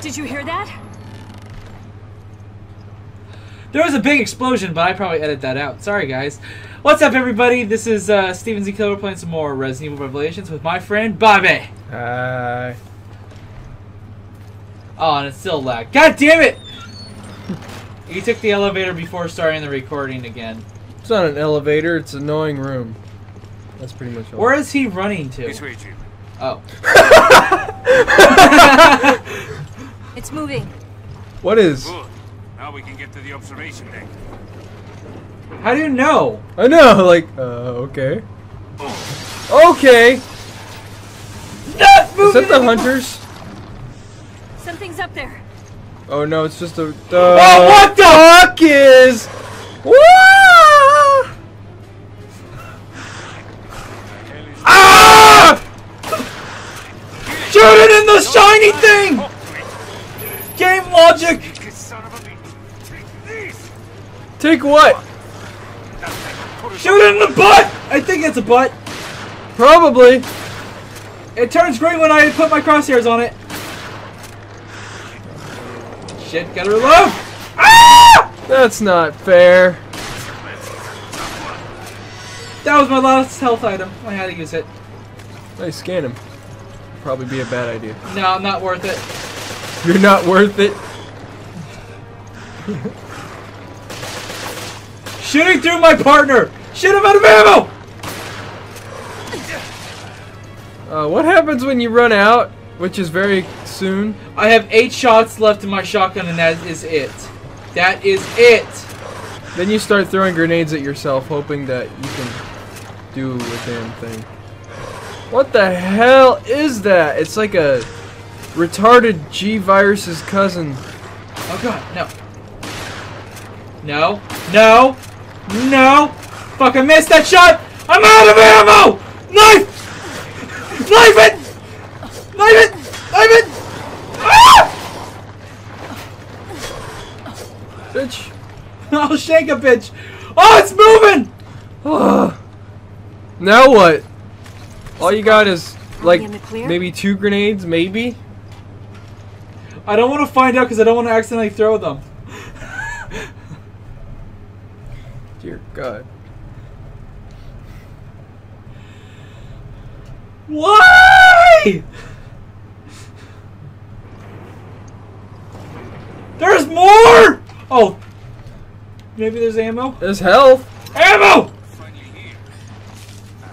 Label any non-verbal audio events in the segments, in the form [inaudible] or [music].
Did you hear that? There was a big explosion, but I probably edit that out. Sorry, guys. What's up, everybody? This is uh, Steven Z. Killer playing some more Resident Evil Revelations with my friend Bobby. Hi. Oh, and it's still lag. God damn it! [laughs] He took the elevator before starting the recording again. It's not an elevator, it's an annoying room. That's pretty much all. Where is he running to? This way, Jim. Oh. [laughs] [laughs] It's moving. What is? Good. Now we can get to the observation deck. How do you know? I know, [laughs] like, uh, okay. Okay! Not Is moving that the anymore. hunters? Something's up there. Oh no, it's just a. The Oh, what the- fuck is? Wah! Ah! Shoot it in the shiny thing! Talk to it. Game logic! Sneaky son of a bitch. Take. What? Shoot it in the butt! I think it's a butt. Probably. It turns green when I put my crosshairs on it. Shit, gotta reload! Ah! That's not fair. That was my last health item. I had to use it. I scan him. Probably be a bad idea. No, not worth it. You're not worth it. Shooting through my partner! Shoot him out of ammo! Uh, what happens when you run out, which is very soon? I have eight shots left in my shotgun, and that is it. That is it. Then you start throwing grenades at yourself, hoping that you can do a damn thing. What the hell is that? It's like a retarded G virus's cousin. Oh god, no. No. No. No. Fuck, I missed that shot! I'm out of ammo! Knife! Knife it! Knife it! Knife it! Ah! Bitch. [laughs] I'll shake a bitch. Oh, it's moving! [sighs] now what? All you got is like in the clear? maybe two grenades, maybe. I don't want to find out because I don't want to accidentally throw them. God. Why? There's more! Oh. Maybe there's ammo? There's health. Ammo! Finally here.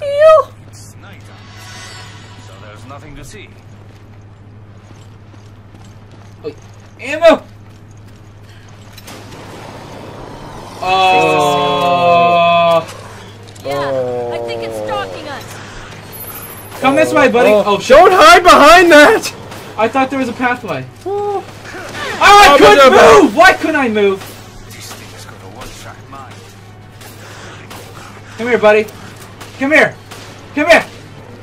Ew. It's. So there's nothing to see. Wait. Ammo! This way, buddy. Oh, Oh, oh shit. don't hide behind that. I thought there was a pathway. Oh. Oh, I Oh, couldn't but no, move! Why couldn't I move? This thing has got a one-shot mind. Come here, buddy. Come here. Come here.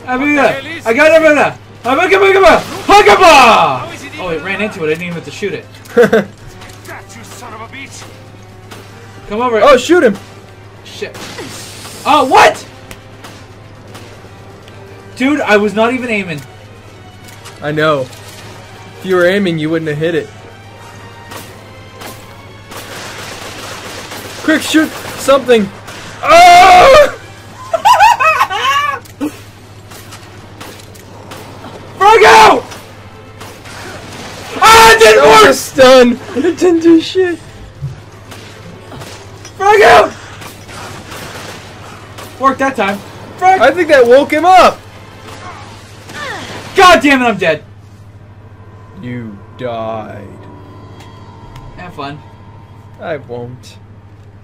I'm the gonna- hell I got it over there. I'm gonna come here. How is it Oh, it ran into it. I didn't even have to shoot it. That you son of a bitch. Come over. oh, shoot him. Shit. Oh, what? Dude, I was not even aiming. I know. If you were aiming, you wouldn't have hit it. Quick, shoot something. Oh! [laughs] Frog out! Ah, it didn't That was work! stun. [laughs] It didn't do shit. Frog out! Worked that time. Frog! I think that woke him up. God damn it, I'm dead. You died. Have fun. I won't.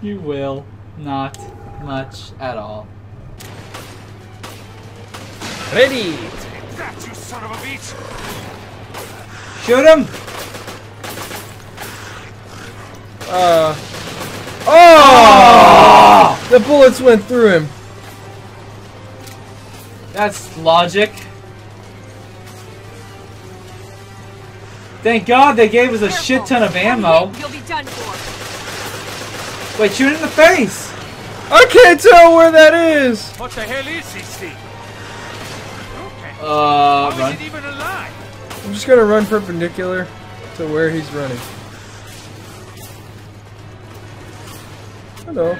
You will. Not much at all. Ready. Take That you son of a bitch. Shoot him! Uh. Oh! The bullets went through him. That's logic. Thank God they gave us a Careful. shit ton of ammo. You'll be done for. Wait, shoot in the face! I can't tell where that is. What the hell is this thing? Okay. Uh, How run. is it even alive? I'm just gonna run perpendicular. to where he's running. Hello.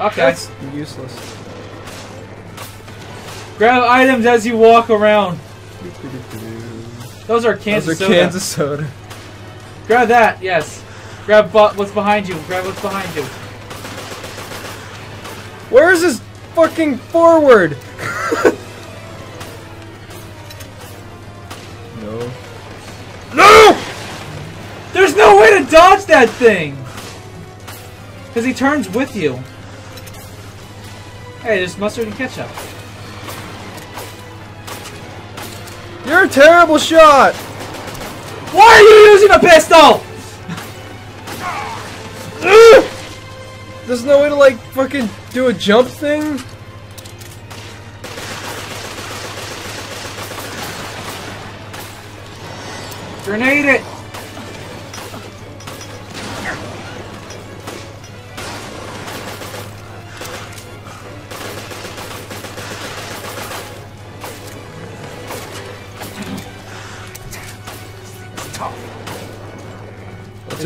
Okay. That's useless. Grab items as you walk around. Those are cans Those are soda. soda. Grab that, yes. Grab what's behind you. Grab what's behind you. Where is this fucking forward? [laughs] no. No! There's no way to dodge that thing! Because he turns with you. Hey, there's mustard and ketchup. You're a terrible shot! Why are you using a pistol? There's no way to like fucking do a jump thing? Grenade it!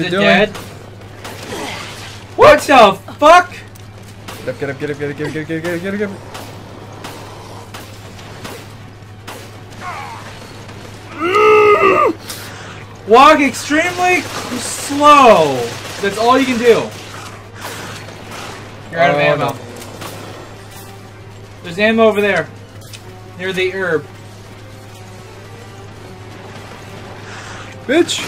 It it doing? dead? What the fuck? Get up, get up, get up, get up, get up, get up, get up, get up, get up, get up. Walk extremely slow. That's all you can do. You're out of Oh, ammo. no. There's ammo over there. Near the herb. Bitch!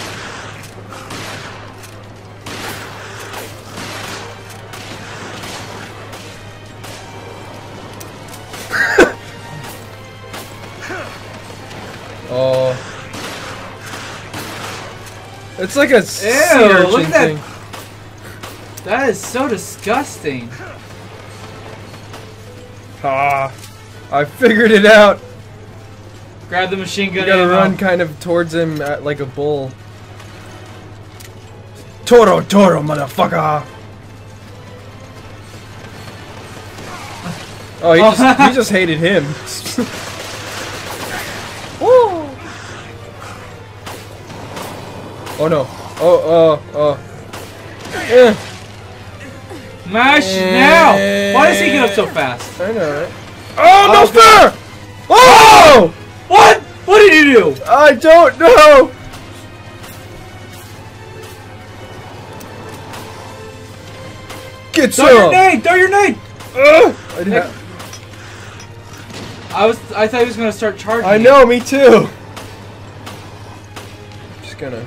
It's like a sea Ew, urchin look at that- thing. That is so disgusting. Ah, I figured it out. Grab the machine gun. You gotta ammo. run kind of towards him at, like a bull. Toro, Toro, motherfucker! Oh, he, Oh. just, he [laughs] just hated him. [laughs] Oh no. Oh, oh, oh. Eh, Mash now! Why does he get up so fast? I know, right? Oh, no Oh, fair! Oh! What? What did you do? I don't know! Get Throw your some! nade! Throw your nade! I'd ha- I was. I thought he was gonna start charging. I know, me too! Just gonna...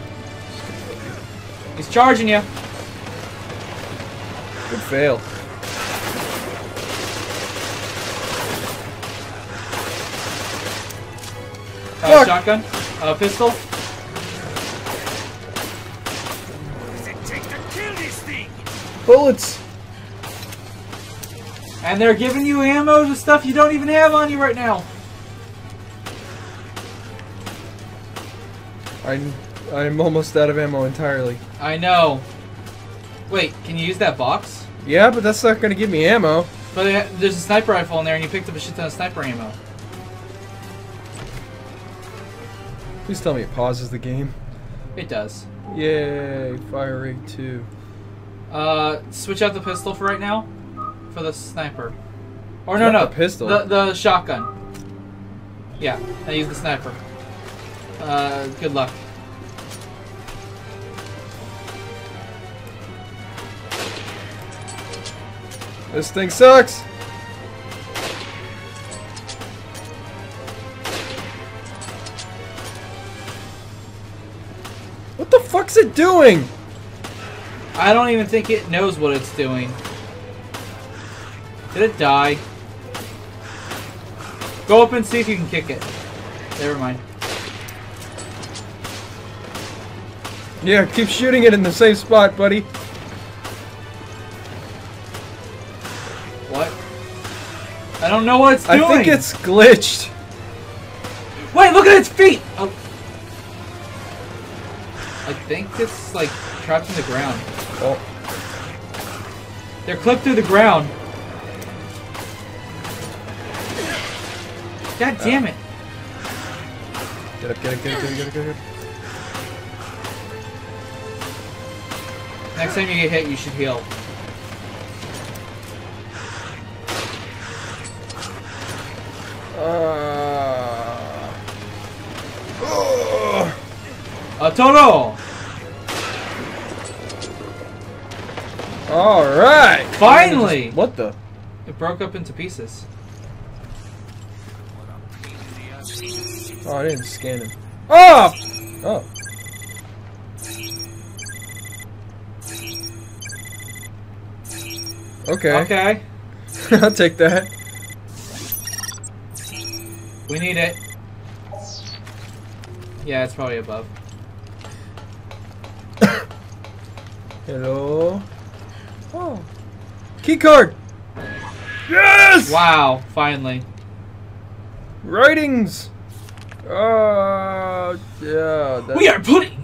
He's charging you. Good fail. Uh, shotgun. Uh, pistol. Does it take to kill this thing? Bullets! And they're giving you ammo to stuff you don't even have on you right now. I'm, I'm almost out of ammo entirely. I know. Wait, can you use that box? Yeah, but that's not gonna give me ammo. But there's a sniper rifle in there, and you picked up a shit ton of sniper ammo. Please tell me it pauses the game. It does. Yay, fire rate 2. Uh, switch out the pistol for right now, for the sniper. Or no, no, the pistol. The the shotgun. Yeah, I use the sniper. Uh, good luck. This thing sucks! What the fuck's it doing? I don't even think it knows what it's doing. Did it die? Go up and see if you can kick it. Never mind. Yeah, keep shooting it in the same spot, buddy. Don't know what it's I think it's glitched. Wait, look at its feet! Oh. I think it's like trapped in the ground. Oh, They're clipped through the ground. God uh. damn it. get up, get up, get up, get up, get up, get up. Next time you get hit, you should heal. Uh, oh. A Toro! All right. Finally! What the? It broke up into pieces. Oh, I didn't scan him. Oh! Oh. Okay. Okay. [laughs] I'll take that. We need it. Yeah, it's probably above. [coughs] Hello. Oh. Key card. Yes. Wow, finally. Writings. Uh, yeah. That, We are pudding!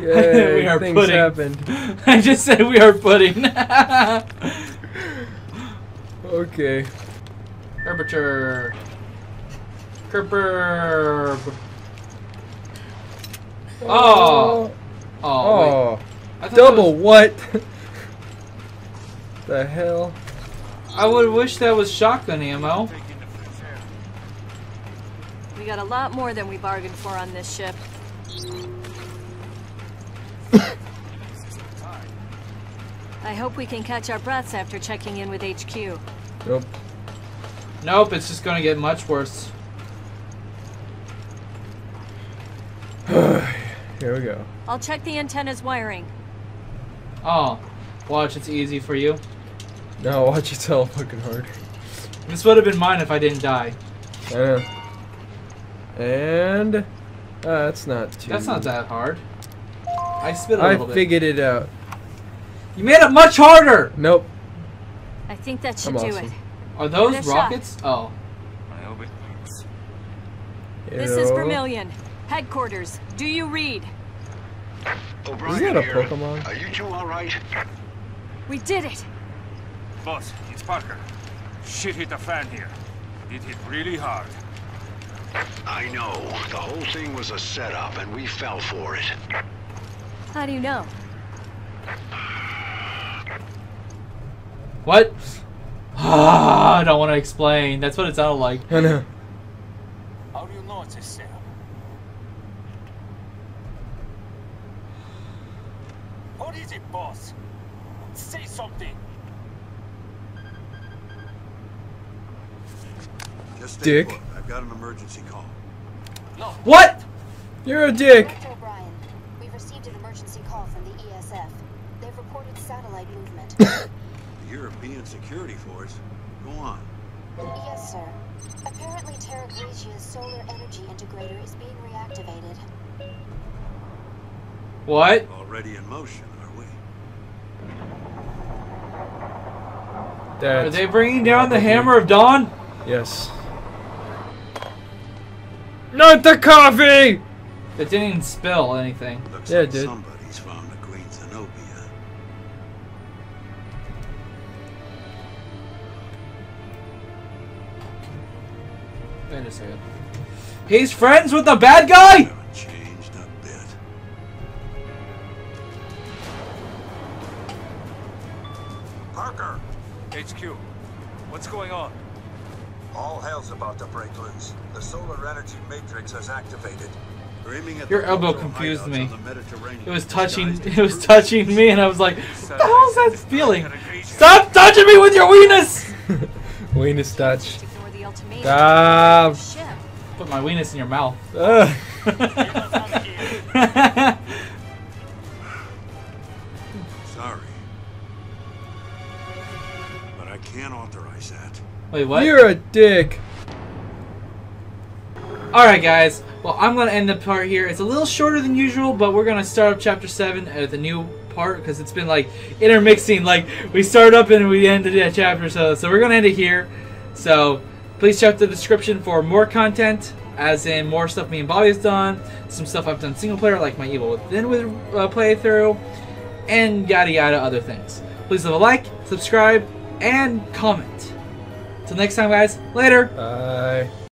Yay, [laughs] we are things pudding. happened. [laughs] I just said we are pudding. [laughs] Okay. Curvature. Curb. Oh. Oh. Oh. I thought that Double was- what? [laughs] the hell? I would wish that was shotgun ammo. We got a lot more than we bargained for on this ship. [laughs] I hope we can catch our breaths after checking in with HQ. Nope. Nope, it's just gonna get much worse. [sighs] Here we go. I'll check the antenna's wiring. Oh. Watch, it's easy for you. No, [laughs] watch it hell fucking hard. This would have been mine if I didn't die. I know. And uh, that's not too. That's not that hard. I spit a I little bit. I figured it out. You made it much harder! Nope. I think that should I'm do awesome. it. Are those Give it a shot. rockets? Oh. I hope it works. This is Hello? Vermilion. Headquarters. Do you read? O'Brian Isn't that a here. Pokemon? Are you two all right? We did it! Boss, it's Parker. Shit hit the fan here. It hit really hard. I know. The whole thing was a setup, and we fell for it. How do you know? What? Ah, I don't want to explain. That's what it sounded like. I know. How do you know it's a setup? What is it, boss? Say something. Just Dick. put. I've got an emergency call. No, What? You're a dick. Director O'Brian, we've received an emergency call from the ESF. They've reported satellite movement. [laughs] The European Security Force? Go on. yes, sir. Apparently Terragrigia's solar energy integrator is being reactivated. What? Already in motion, are we? Are they bringing down the Hammer of Dawn? yes. Not the coffee. It didn't even spill anything. Looks Yeah, it like did. somebody's found Wait a second. He's friends with the bad guy? Changed a bit. Parker! HQ. What's going on? All hell's about to break loose. The solar energy matrix has activated. They're aiming at Your elbow confused me. on the Mediterranean, It was touching. It was touching me, and I was like, "What the hell is that feeling? Stop touching me with your weenus!" [laughs] Weenus touch. Ignore ultimatum. Stop. Put my weenus in your mouth. [laughs] Sorry. But I can't authorize that. Wait, what? You're a dick. Alright, guys. Well, I'm going to end the part here. It's a little shorter than usual, but we're going to start up Chapter 7 uh, with a new part because it's been like intermixing. Like, we start up and we ended that chapter, so, so we're going to end it here. So, please check the description for more content, as in more stuff me and Bobby has done, some stuff I've done single player, like my Evil Within with uh, playthrough, and yada yada other things. Please leave a like, subscribe, and comment. Till next time, guys. Later. Bye.